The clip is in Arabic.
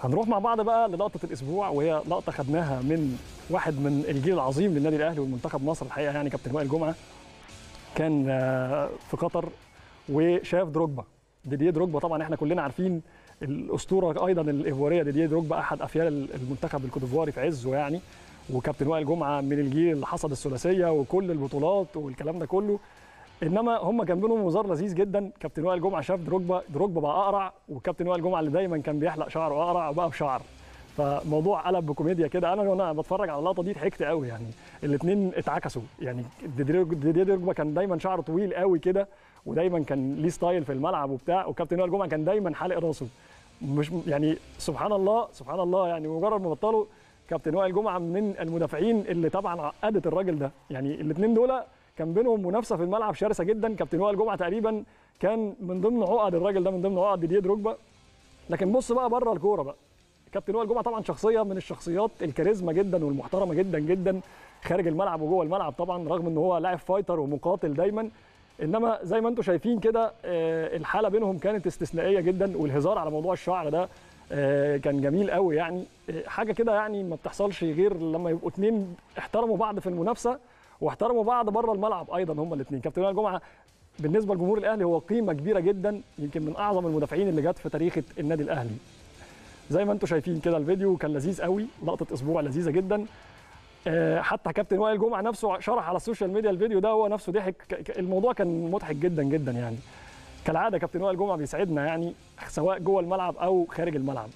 هنروح مع بعض بقى للقطة الأسبوع وهي لقطة خدناها من واحد من الجيل العظيم للنادي الأهلي والمنتخب مصر الحقيقة يعني كابتن وائل جمعة. كان آه، في قطر وشاف دروجبا. ديديه دروجبا طبعا إحنا كلنا عارفين الأسطورة أيضا الايفواريه ديديه دروجبا أحد أفيال المنتخب الكوتيفواري في عزه يعني. وكابتن وائل جمعة من الجيل اللي حصد الثلاثية وكل البطولات والكلام ده كله. إنما هم كان بينهم هزار لذيذ جدا. كابتن وائل جمعة شاف دروجبا دروجبا بقى أقرع وكابتن وائل جمعة اللي دايما كان بيحلق شعره أقرع بقى بشعر فموضوع قلب بكوميديا كده. أنا وأنا بتفرج على اللقطة دي ضحكت قوي يعني. الاثنين اتعكسوا يعني. ديديه دروجبا كان دايما شعره طويل قوي كده ودايما كان ليه ستايل في الملعب وبتاع. وكابتن وائل جمعة كان دايما حالق راسه. مش يعني سبحان الله سبحان الله يعني مجرد ما بطلوا كابتن وائل جمعة من المدافعين اللي طبعا عقدت الراجل ده. يعني الاثنين دول كان بينهم منافسة في الملعب شرسة جدا. كابتن وائل جمعة تقريبا كان من ضمن عقد الراجل ده من ضمن عقد ديديه دروجبا. لكن بص بقى بره الكورة بقى. كابتن وائل جمعة طبعا شخصية من الشخصيات الكاريزما جدا والمحترمة جدا جدا خارج الملعب وجوه الملعب طبعا رغم إن هو لاعب فايتر ومقاتل دايما. إنما زي ما أنتم شايفين كده آه، الحالة بينهم كانت استثنائية جدا. والهزار على موضوع الشعر ده آه، كان جميل قوي يعني. آه، حاجة كده يعني ما بتحصلش غير لما يبقوا اتنين احترموا بعض في المنافسة. واحترموا بعض بره الملعب أيضا هما الاثنين كابتن وائل جمعة بالنسبة لجمهور الأهلي هو قيمة كبيرة جدا يمكن من أعظم المدافعين اللي جت في تاريخ النادي الأهلي. زي ما أنتم شايفين كده الفيديو كان لذيذ قوي لقطة أسبوع لذيذة جدا. آه، حتى كابتن وائل جمعة نفسه شرح على السوشيال ميديا الفيديو ده هو نفسه ضحك. الموضوع كان مضحك جدا جدا يعني. كالعادة كابتن وائل جمعة بيسعدنا يعني سواء جوه الملعب أو خارج الملعب.